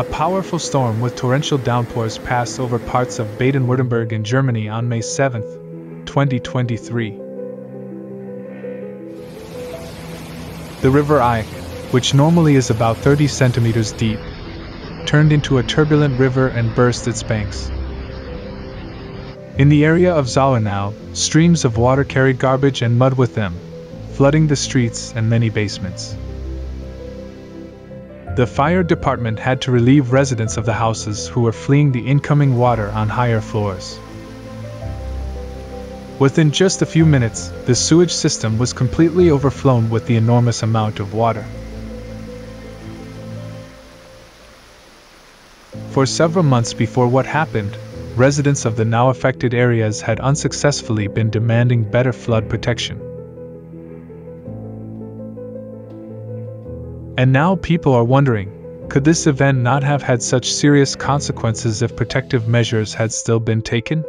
A powerful storm with torrential downpours passed over parts of Baden Württemberg in Germany on May 7, 2023. The River Eyach, which normally is about 30 centimeters deep, turned into a turbulent river and burst its banks. In the area of Zollernalb, streams of water carried garbage and mud with them, flooding the streets and many basements. The fire department had to relieve residents of the houses who were fleeing the incoming water on higher floors. Within just a few minutes, the sewage system was completely overflown with the enormous amount of water. For several months before what happened, residents of the now affected areas had unsuccessfully been demanding better flood protection. And now people are wondering could this event not have had such serious consequences if protective measures had still been taken?